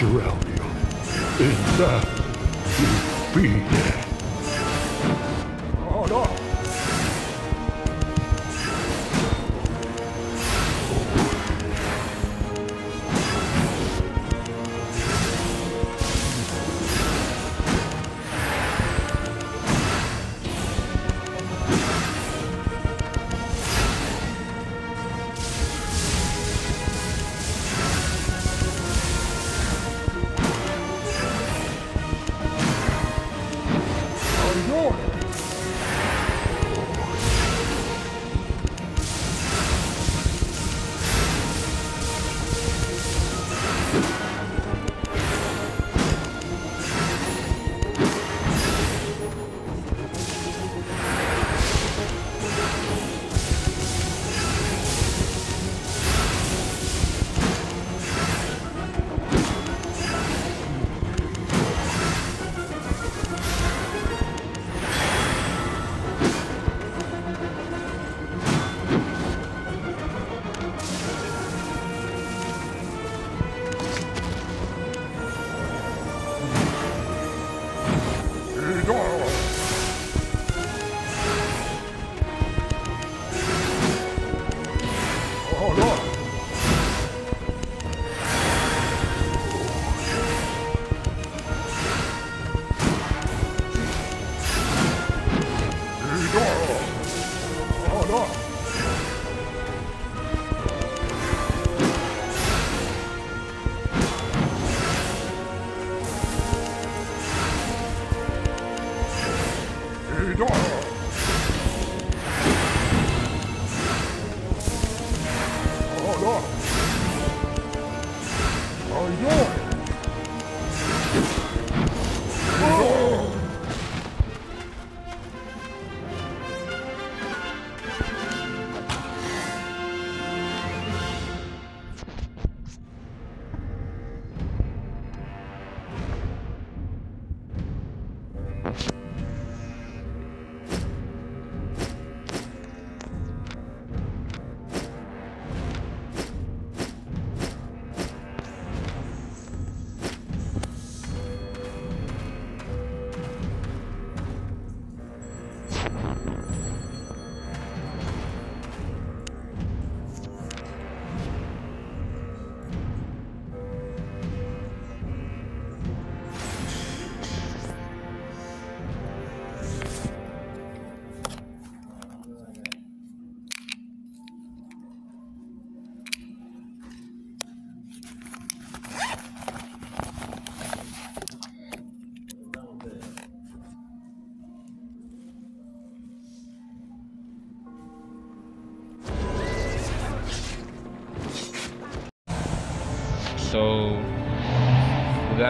Albion. In that,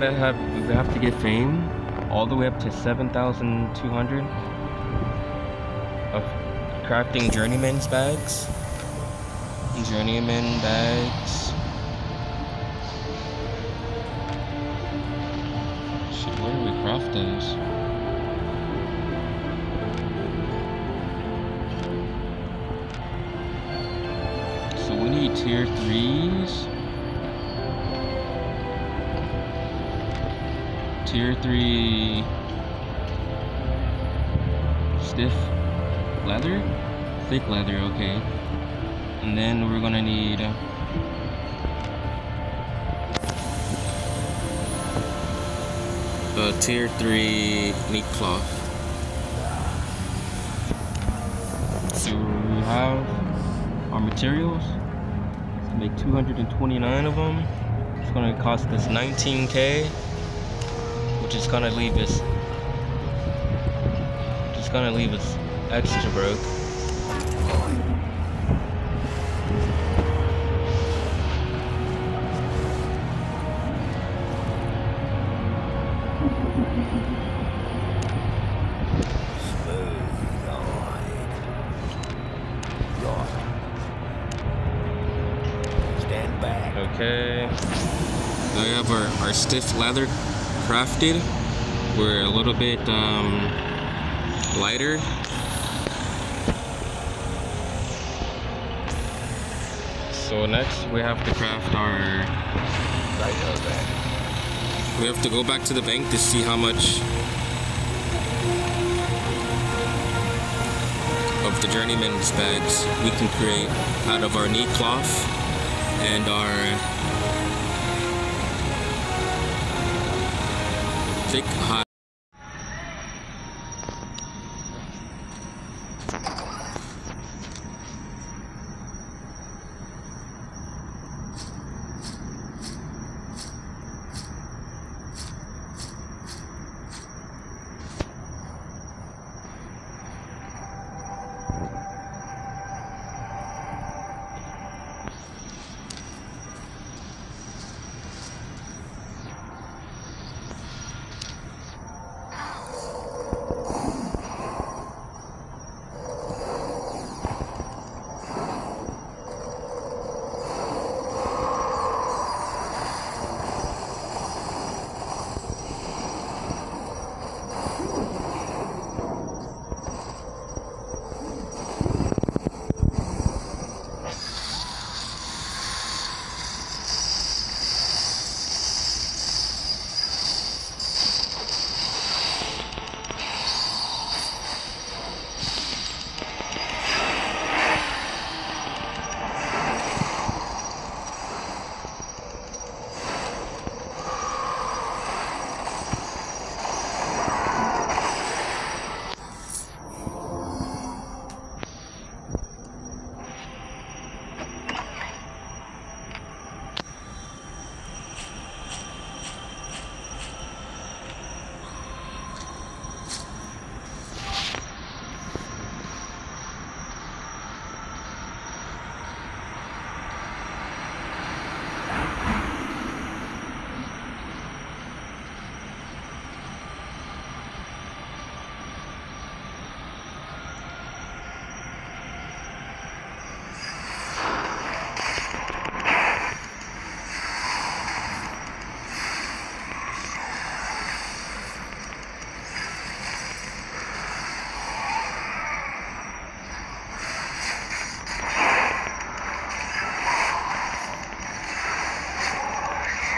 gotta have we have to get fame all the way up to seven thousand two hundred of crafting journeyman's bags. Journeyman bags. Shit, where do we craft those? So we need tier threes. Tier 3 stiff leather? Thick leather okay. And then we're gonna need uh, a tier 3 neat cloth. So we have our materials. To make 229 of them it's gonna cost us 19k which is gonna leave us which is gonna leave us extra broke. Stand back. Okay. So we have our, our stiff leather We're a little bit um, lighter. So next we have to craft our. We have to go back to the bank to see how much of the journeyman's bags we can create out of our neat cloth and our thick hot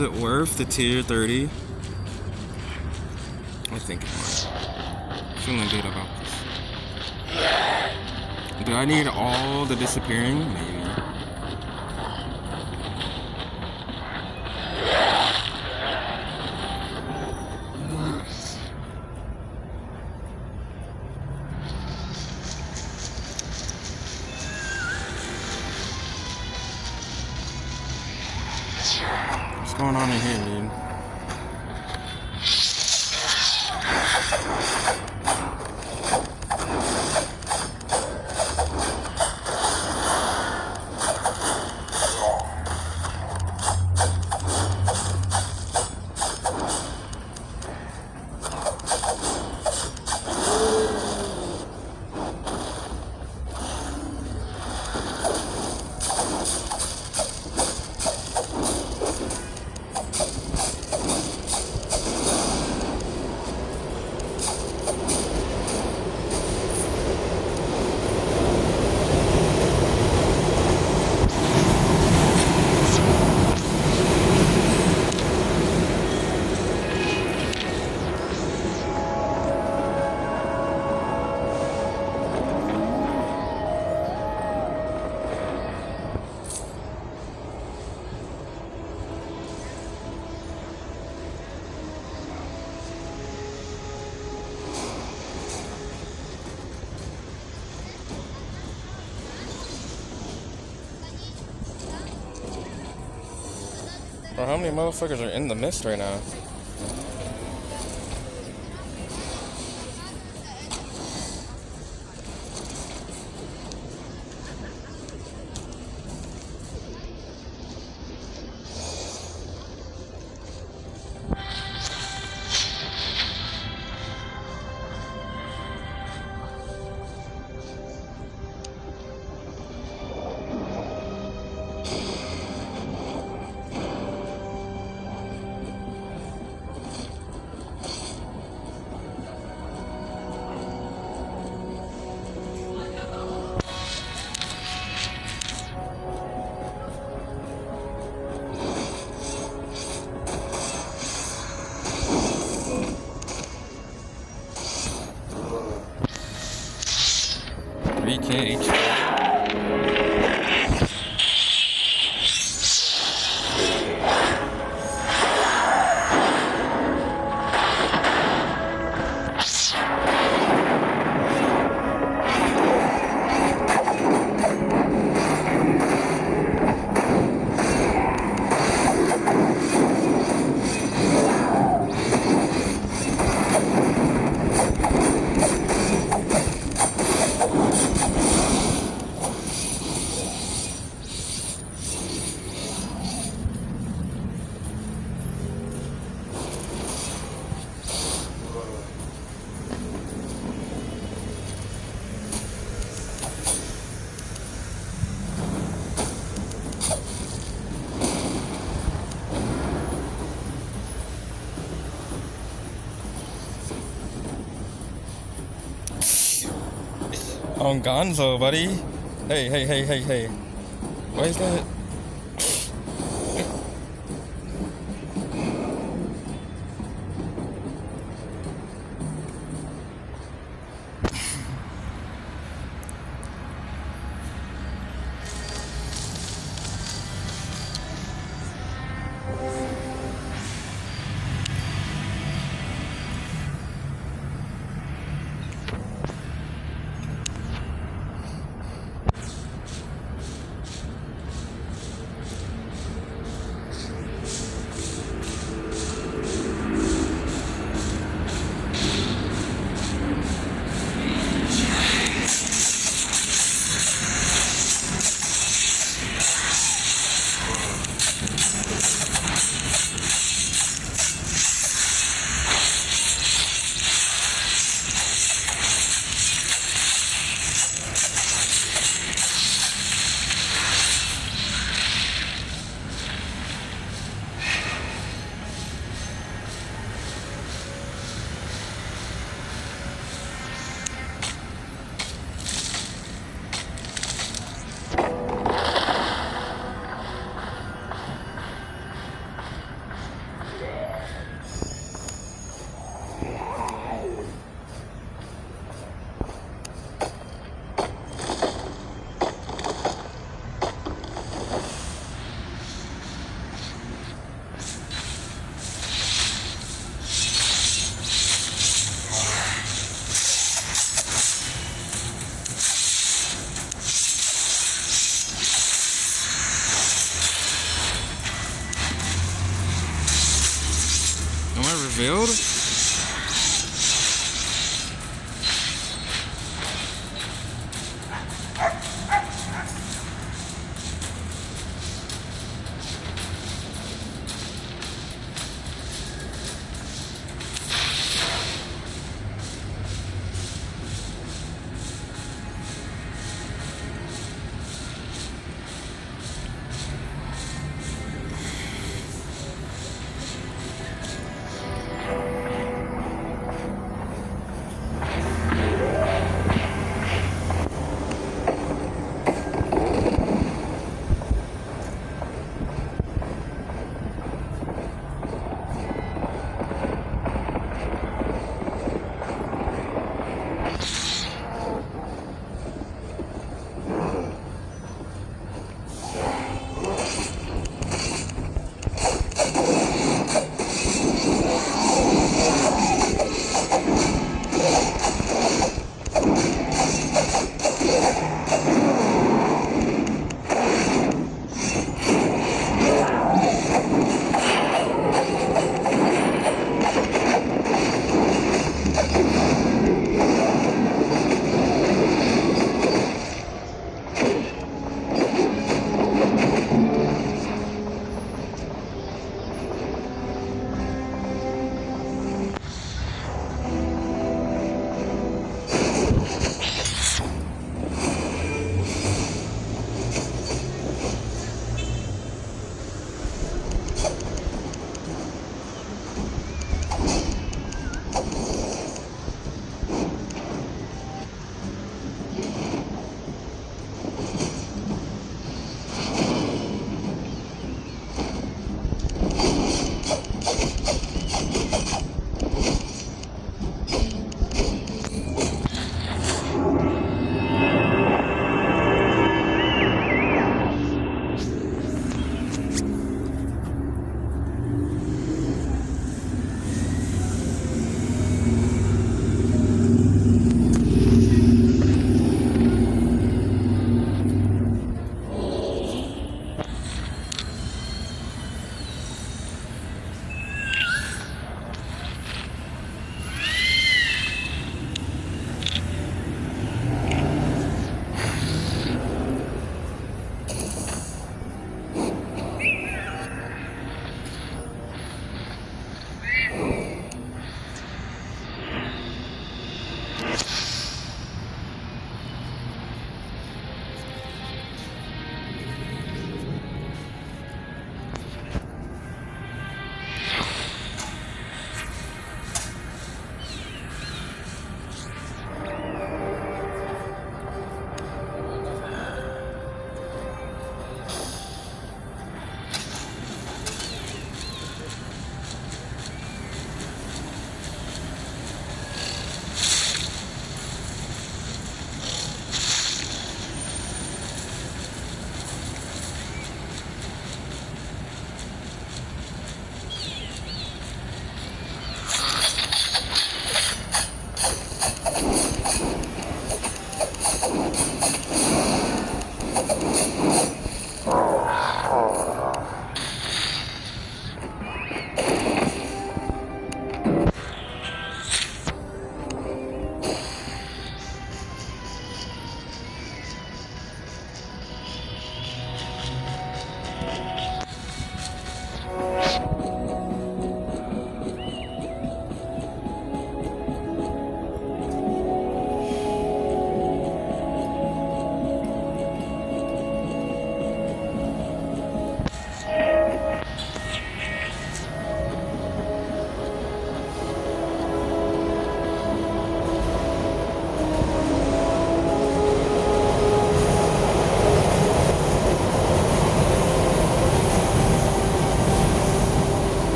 Is it worth the tier 30? I think it might. Feeling good about this. Do I need all the disappearing? Maybe. Many motherfuckers are in the mist right now? VKH. On Gonzo, buddy. Hey, hey, hey, hey, hey. Why is that?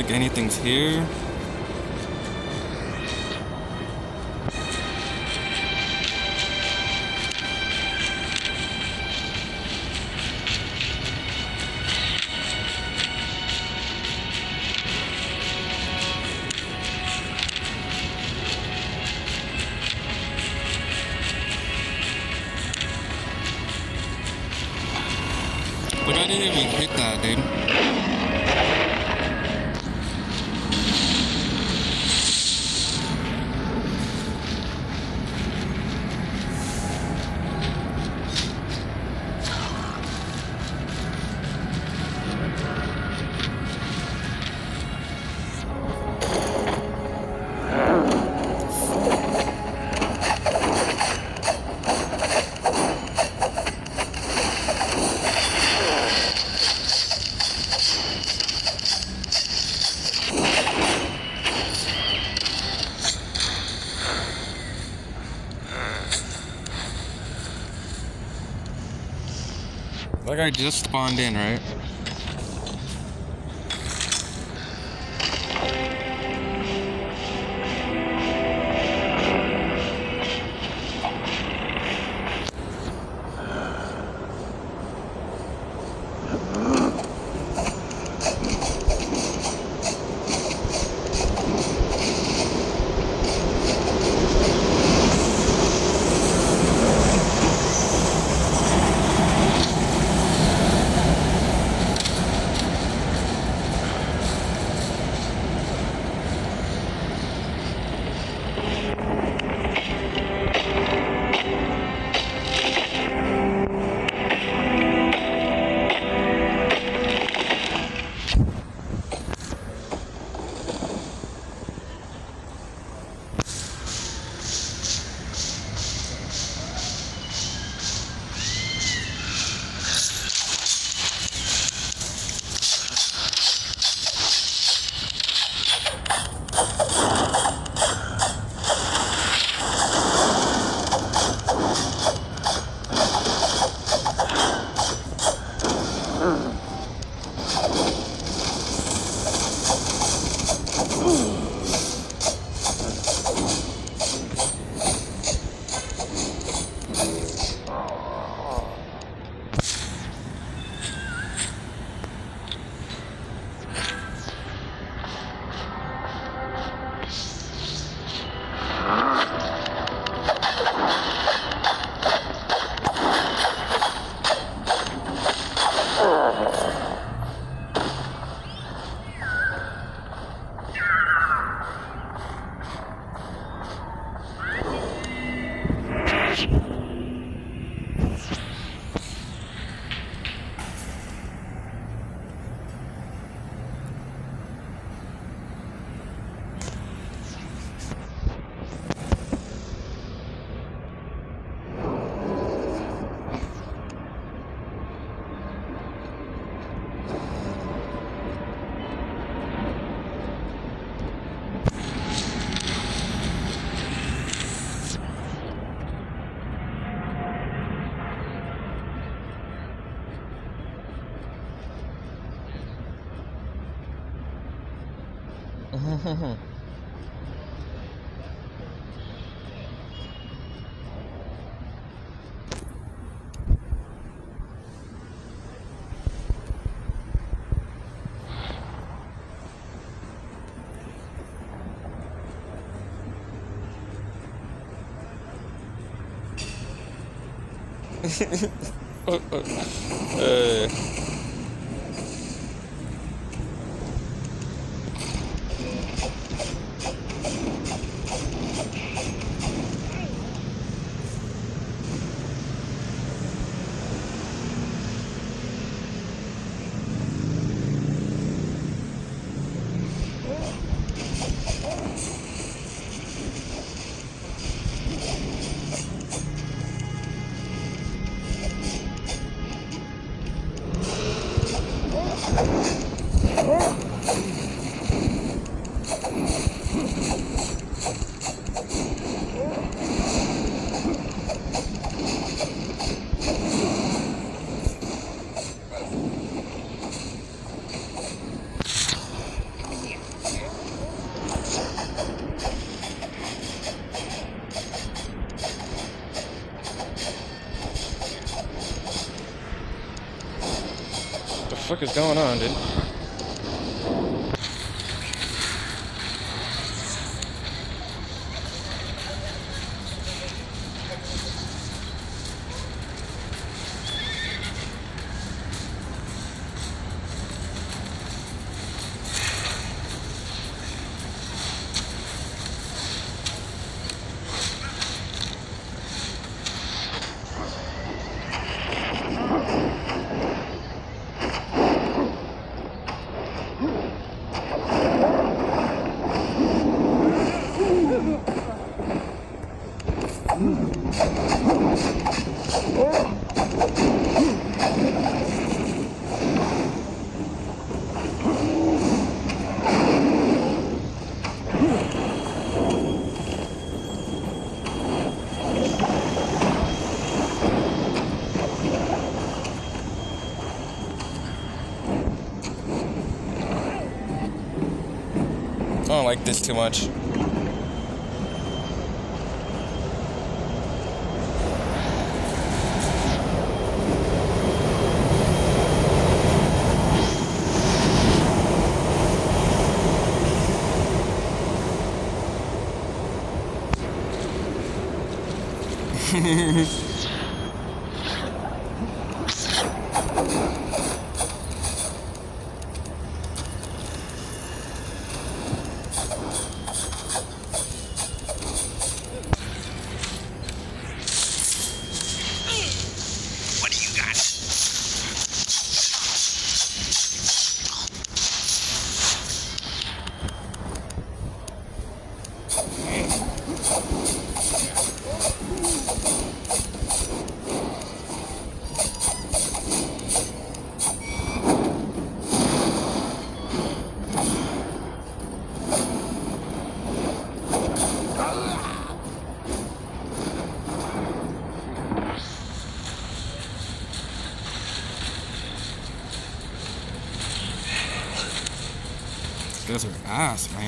Think anything's here. I just spawned in, right? uh, the fuck is going on, dude? Like this too much. What man.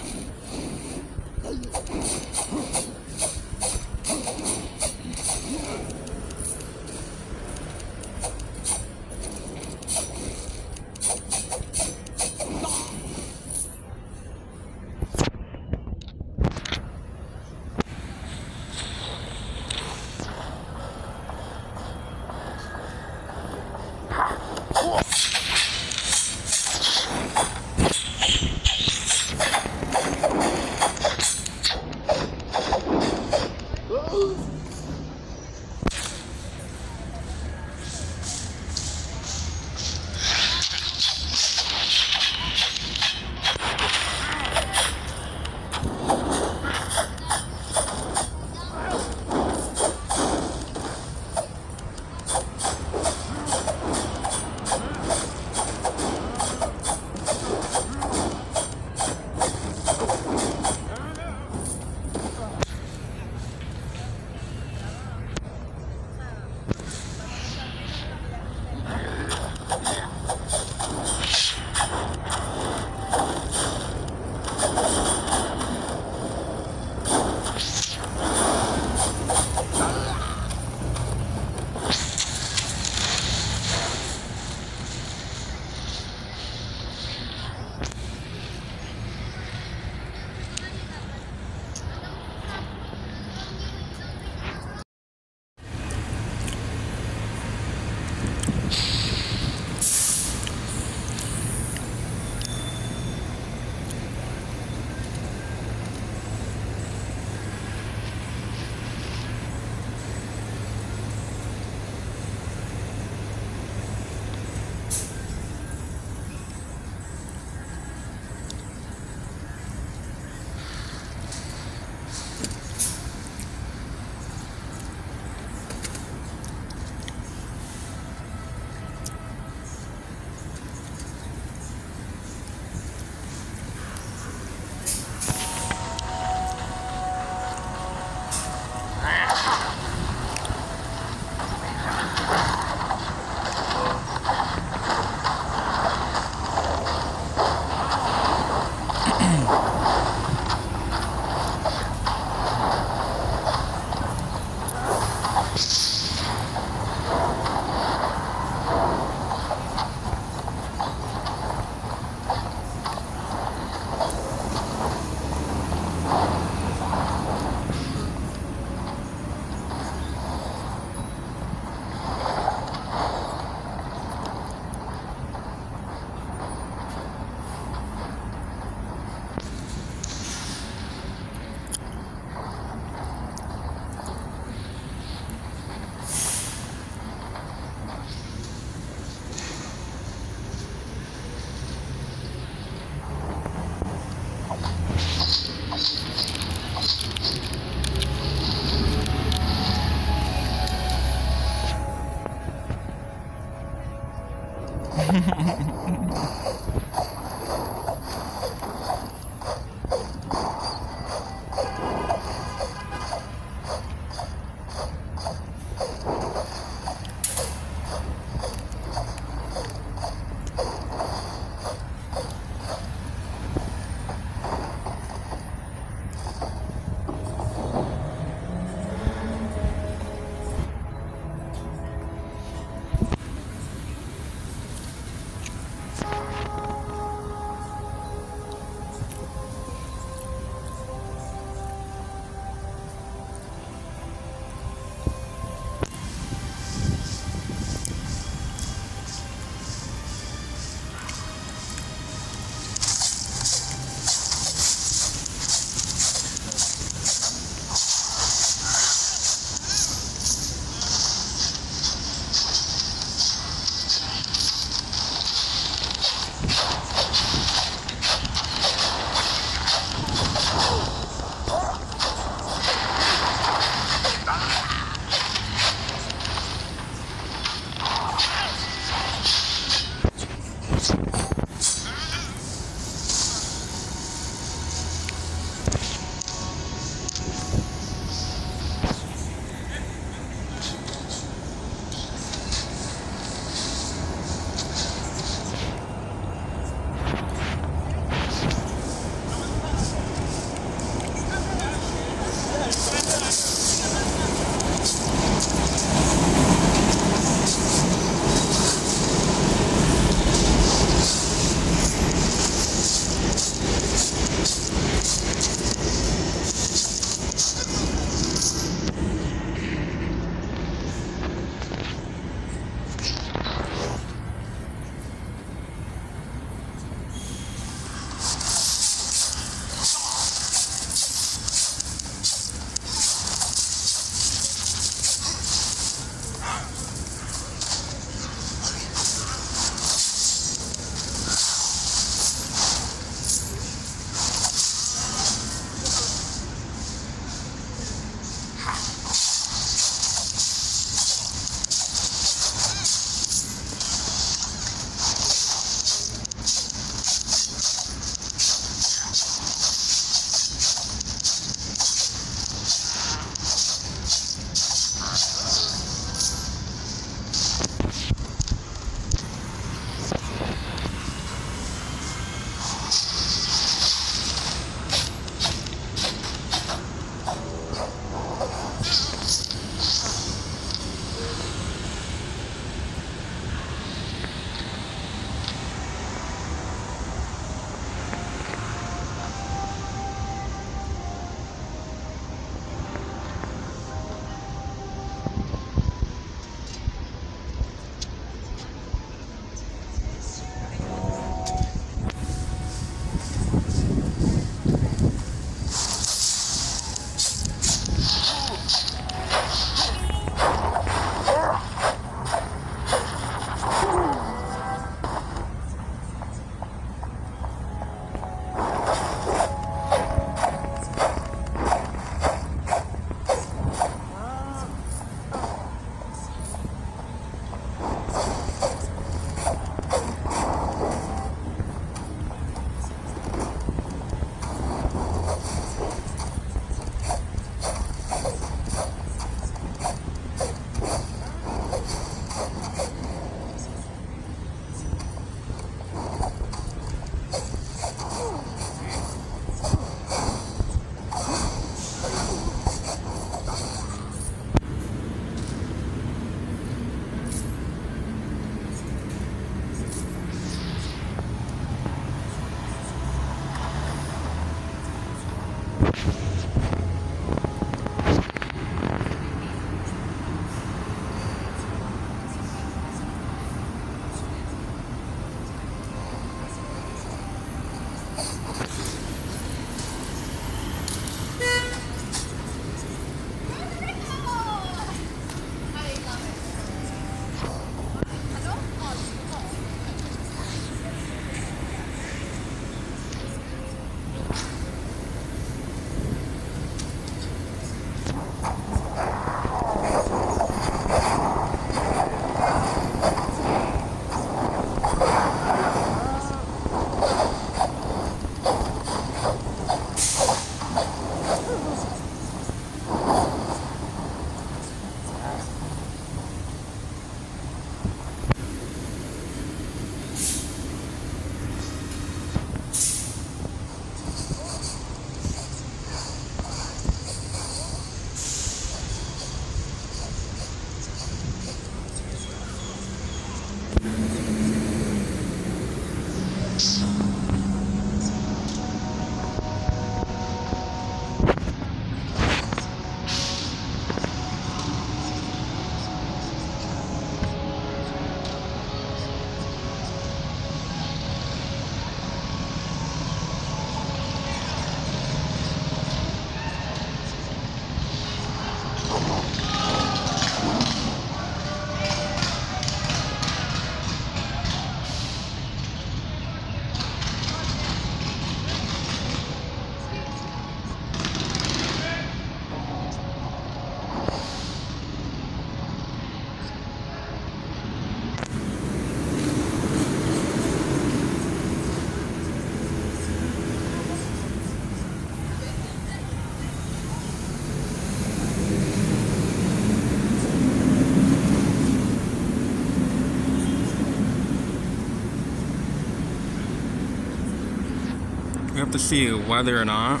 Have to see whether or not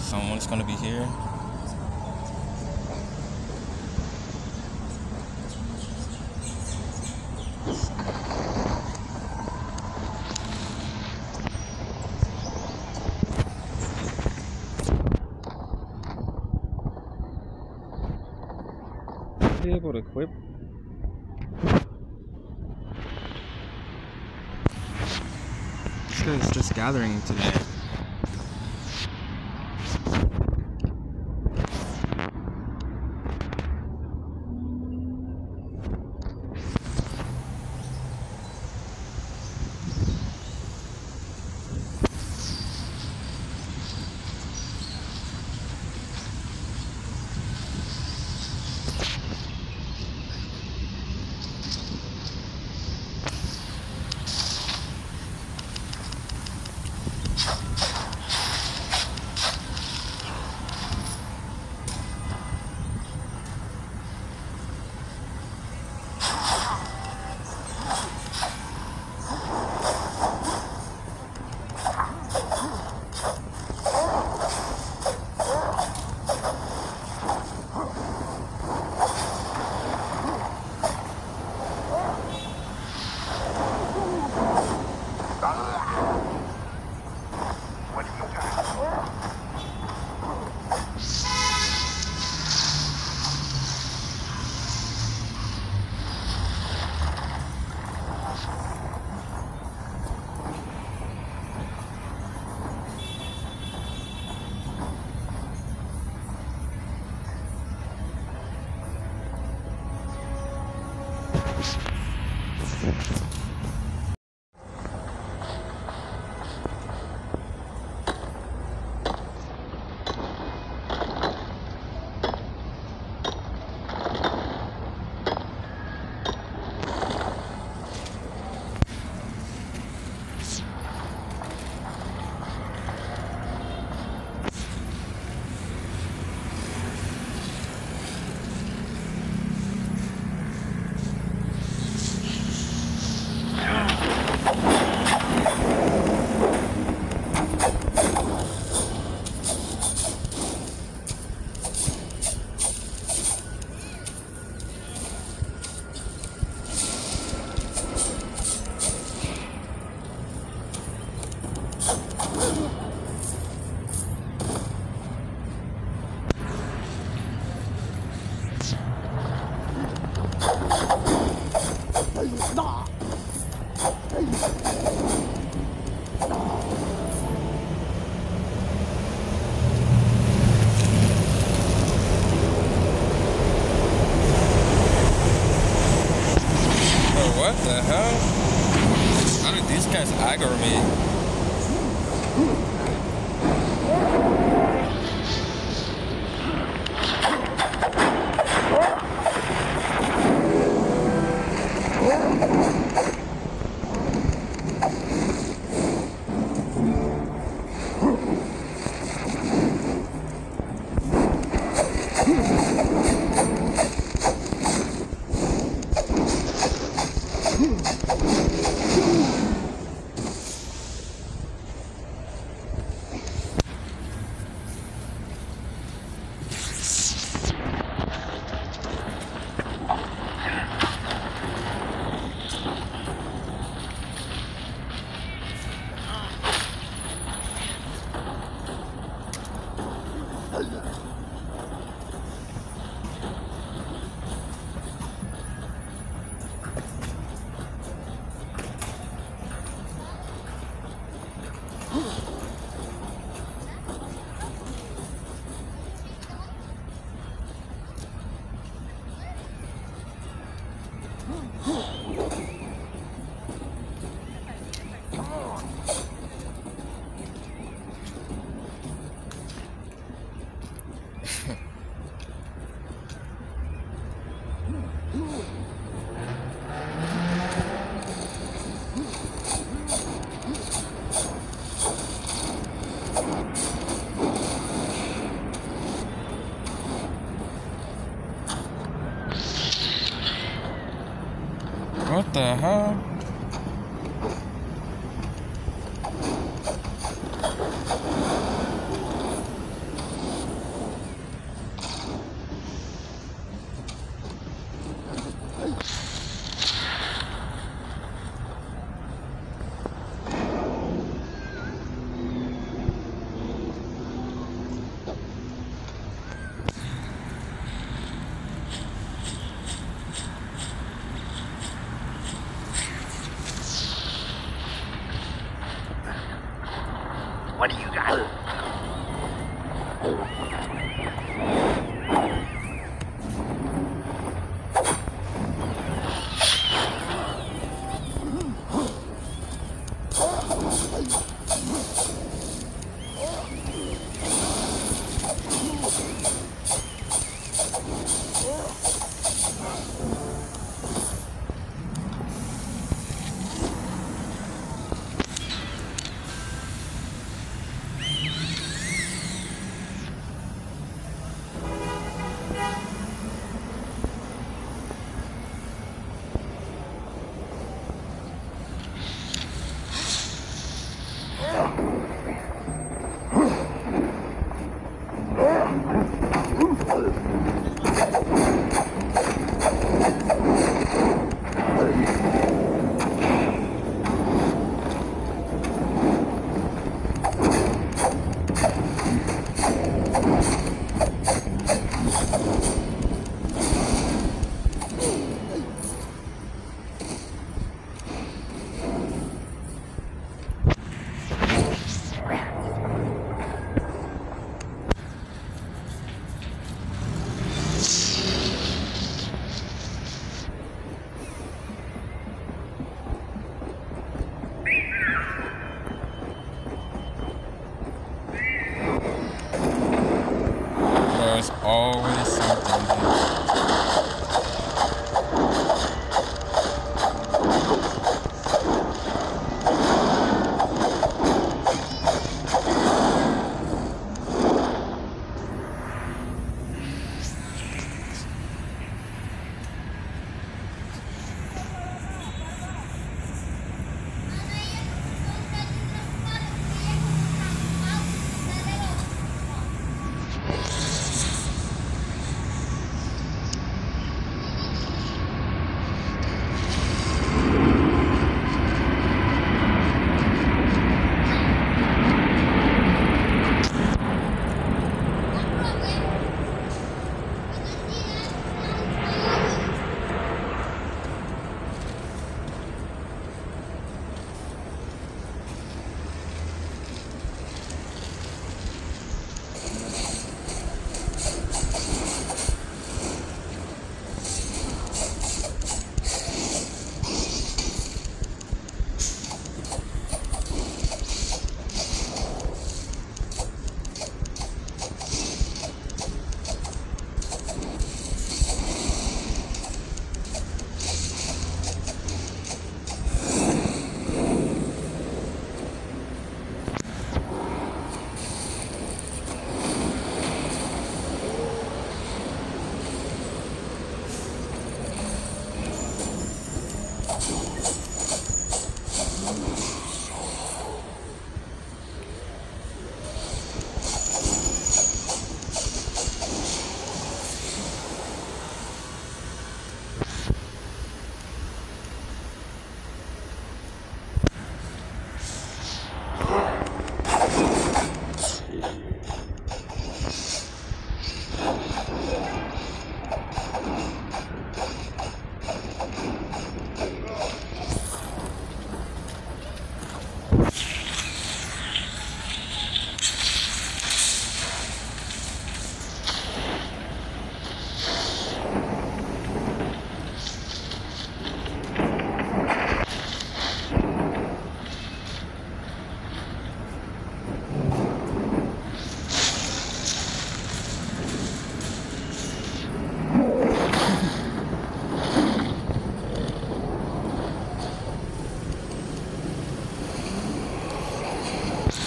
someone's gonna be here. Be able to equip. This guy's just gathering today. These guys aggro me? What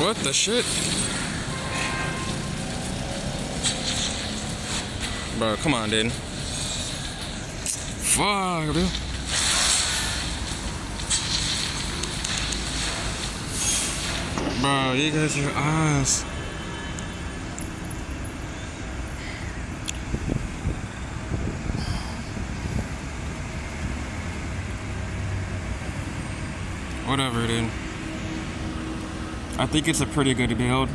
What the shit? Bro, come on, dude. Fuck, dude. Bro, you guys are ass. Whatever, dude. I think it's a pretty good build.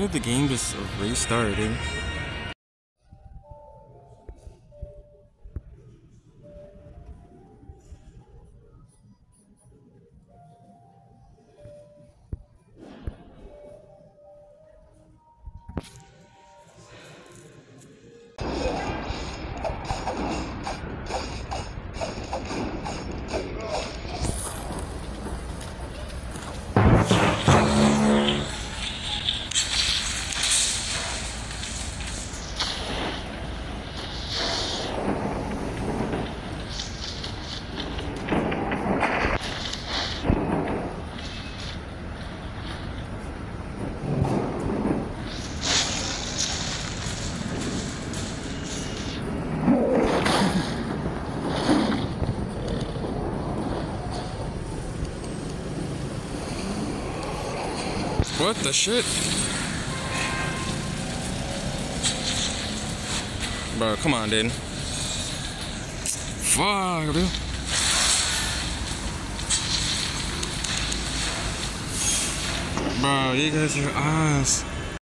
Did the game just restart, dude? What the shit? Bro, come on, dude. Fuck, dude. Bro, you guys are ass.